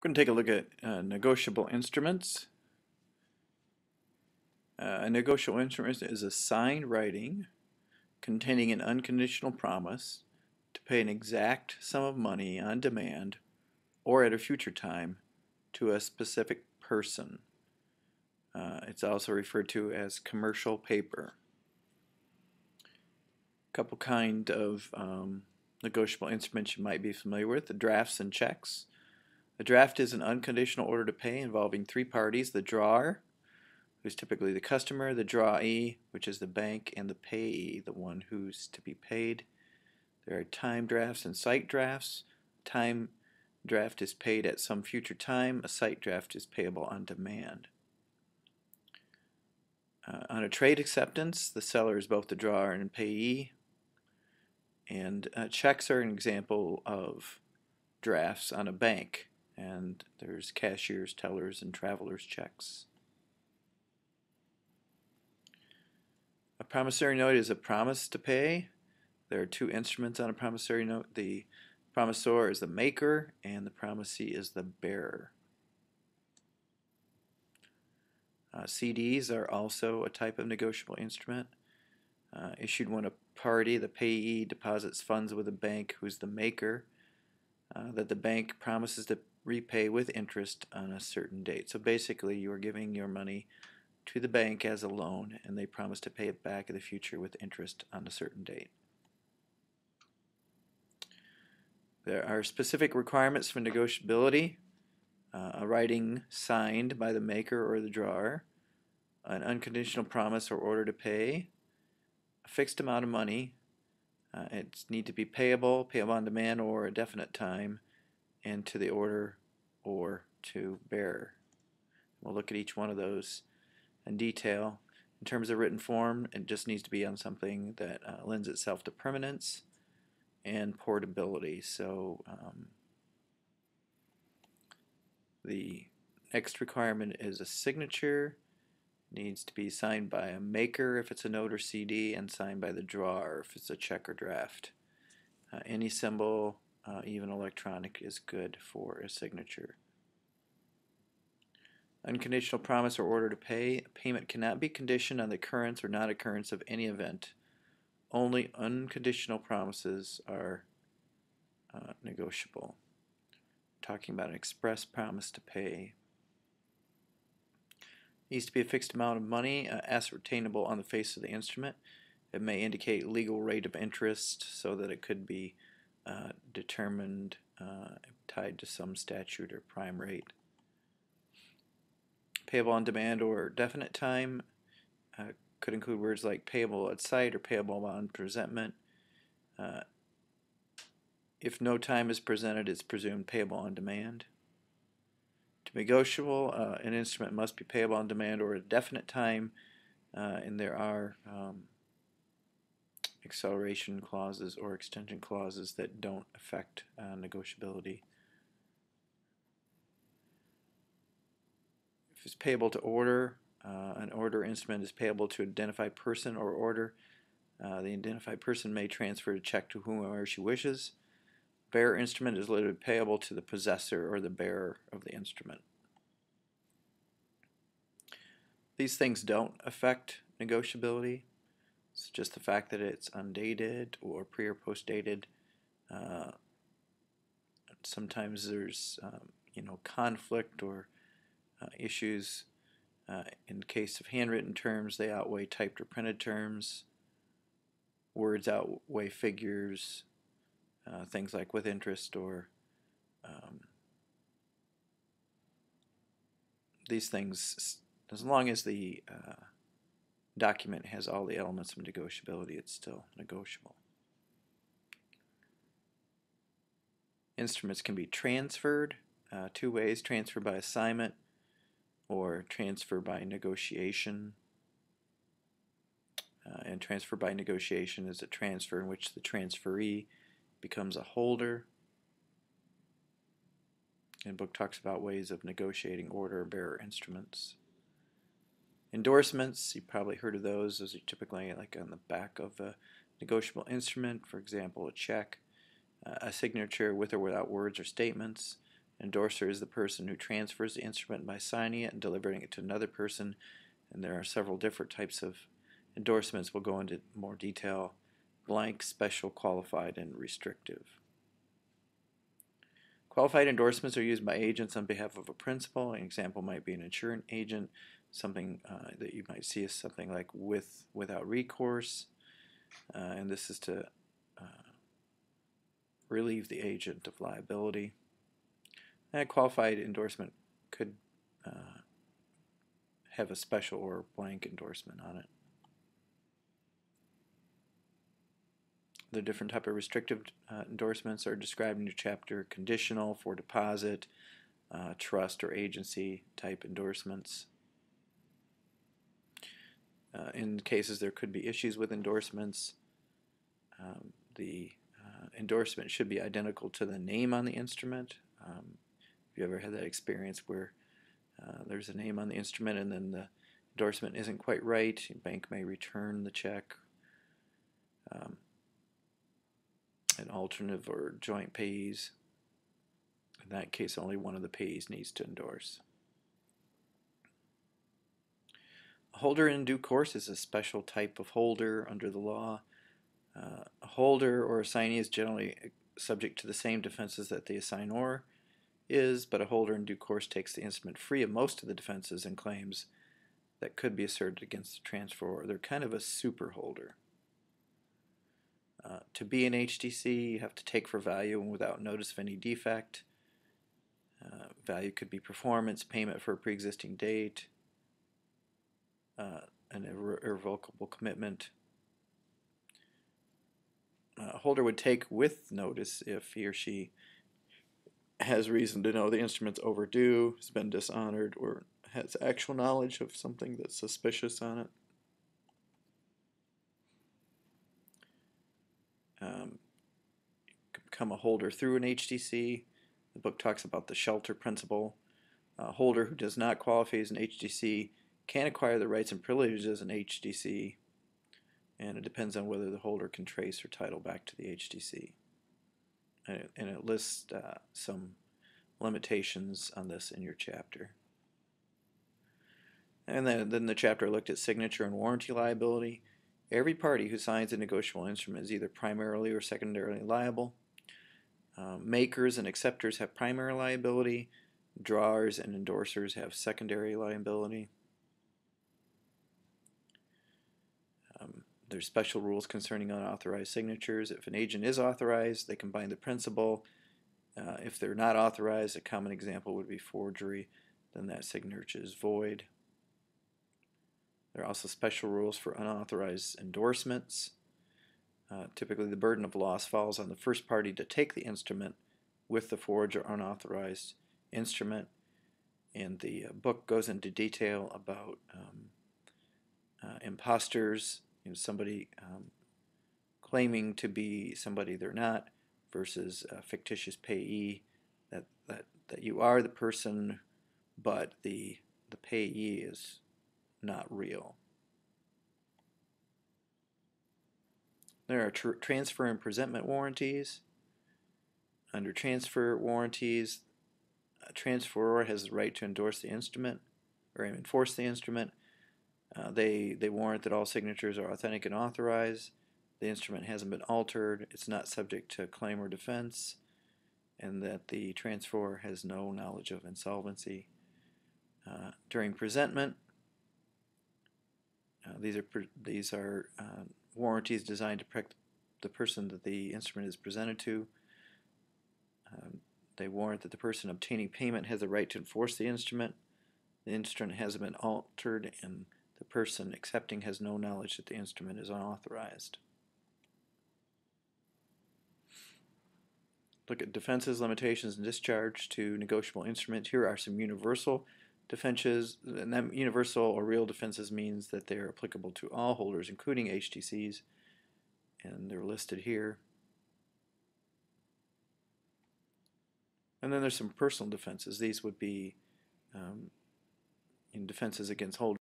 We're going to take a look at uh, negotiable instruments. Uh, a negotiable instrument is a signed writing containing an unconditional promise to pay an exact sum of money on demand or at a future time to a specific person. Uh, it's also referred to as commercial paper. A couple kind of um, negotiable instruments you might be familiar with, drafts and checks. A draft is an unconditional order to pay involving three parties, the drawer, who's typically the customer, the drawee, which is the bank, and the payee, the one who's to be paid. There are time drafts and sight drafts. Time draft is paid at some future time. A sight draft is payable on demand. Uh, on a trade acceptance, the seller is both the drawer and payee. And uh, checks are an example of drafts on a bank and there's cashiers, tellers, and travelers checks. A promissory note is a promise to pay. There are two instruments on a promissory note. The promisor is the maker and the promisee is the bearer. Uh, CDs are also a type of negotiable instrument. Uh, issued when a party, the payee, deposits funds with a bank who's the maker, uh, that the bank promises to repay with interest on a certain date. So basically, you are giving your money to the bank as a loan, and they promise to pay it back in the future with interest on a certain date. There are specific requirements for negotiability. Uh, a writing signed by the maker or the drawer, an unconditional promise or order to pay, a fixed amount of money, uh, it need to be payable, payable on demand or a definite time, and to the order or to bearer. We'll look at each one of those in detail. In terms of written form, it just needs to be on something that uh, lends itself to permanence and portability. So um, the next requirement is a signature. Needs to be signed by a maker if it's a note or CD and signed by the drawer if it's a check or draft. Uh, any symbol uh, even electronic is good for a signature. Unconditional promise or order to pay. Payment cannot be conditioned on the occurrence or non-occurrence of any event. Only unconditional promises are uh, negotiable. Talking about an express promise to pay. Needs to be a fixed amount of money uh, ascertainable on the face of the instrument. It may indicate legal rate of interest so that it could be uh, determined uh, tied to some statute or prime rate. Payable on demand or definite time uh, could include words like payable at sight or payable on presentment. Uh, if no time is presented, it's presumed payable on demand. To be negotiable, uh, an instrument must be payable on demand or a definite time, and there are um, acceleration clauses or extension clauses that don't affect uh, negotiability. If it's payable to order, uh, an order instrument is payable to identified person or order. Uh, the identified person may transfer the check to whomever she wishes. Bearer instrument is literally payable to the possessor or the bearer of the instrument. These things don't affect negotiability. It's just the fact that it's undated or pre or post dated. Uh, sometimes there's um, you know conflict or uh, issues. Uh, in case of handwritten terms, they outweigh typed or printed terms. Words outweigh figures. Uh, things like with interest or um, these things, as long as the uh, document has all the elements of negotiability, it's still negotiable. Instruments can be transferred uh, two ways, transfer by assignment or transfer by negotiation. Uh, and transfer by negotiation is a transfer in which the transferee becomes a holder. And book talks about ways of negotiating order bearer instruments. Endorsements, you probably heard of those. Those are typically like on the back of a negotiable instrument, for example, a check, uh, a signature with or without words or statements, Endorser is the person who transfers the instrument by signing it and delivering it to another person. And there are several different types of endorsements. We'll go into more detail. Blank, special, qualified, and restrictive. Qualified endorsements are used by agents on behalf of a principal. An example might be an insurance agent. Something uh, that you might see is something like with without recourse. Uh, and this is to uh, relieve the agent of liability. And a qualified endorsement could uh, have a special or blank endorsement on it. The different type of restrictive uh, endorsements are described in your chapter. Conditional for deposit, uh, trust or agency type endorsements. Uh, in cases there could be issues with endorsements, um, the uh, endorsement should be identical to the name on the instrument. Um, have you ever had that experience where uh, there's a name on the instrument and then the endorsement isn't quite right? The bank may return the check. Um, an alternative or joint payees. In that case, only one of the payees needs to endorse. A holder in due course is a special type of holder under the law. Uh, a holder or assignee is generally subject to the same defenses that the assignor is, but a holder in due course takes the instrument free of most of the defenses and claims that could be asserted against the transferor. They're kind of a super holder. Uh, to be an HDC, you have to take for value and without notice of any defect. Uh, value could be performance, payment for a pre-existing date, uh, an irre irrevocable commitment. A holder would take with notice if he or she has reason to know the instrument's overdue, has been dishonored, or has actual knowledge of something that's suspicious on it. Um, become a holder through an HDC. The book talks about the shelter principle. A holder who does not qualify as an HDC can acquire the rights and privileges an HDC, and it depends on whether the holder can trace her title back to the HDC. And it, and it lists uh, some limitations on this in your chapter. And then, then the chapter looked at signature and warranty liability. Every party who signs a negotiable instrument is either primarily or secondarily liable. Um, makers and acceptors have primary liability. Drawers and endorsers have secondary liability. Um, there's special rules concerning unauthorized signatures. If an agent is authorized, they can bind the principal. Uh, if they're not authorized, a common example would be forgery, then that signature is void. There are also special rules for unauthorized endorsements. Uh, typically, the burden of loss falls on the first party to take the instrument with the forged or unauthorized instrument. And the uh, book goes into detail about um, uh, imposters, you know, somebody um, claiming to be somebody they're not, versus a fictitious payee, that, that, that you are the person, but the, the payee is not real. There are tr transfer and presentment warranties. Under transfer warranties, a transferor has the right to endorse the instrument or enforce the instrument. Uh, they, they warrant that all signatures are authentic and authorized. The instrument hasn't been altered. It's not subject to claim or defense. And that the transferor has no knowledge of insolvency. Uh, during presentment, uh, these are these are uh, warranties designed to protect the person that the instrument is presented to. Um, they warrant that the person obtaining payment has the right to enforce the instrument. The instrument hasn't been altered, and person accepting has no knowledge that the instrument is unauthorized. Look at defenses, limitations, and discharge to negotiable instruments. Here are some universal defenses, and that universal or real defenses means that they are applicable to all holders, including HDCs, and they're listed here. And then there's some personal defenses. These would be um, in defenses against holders.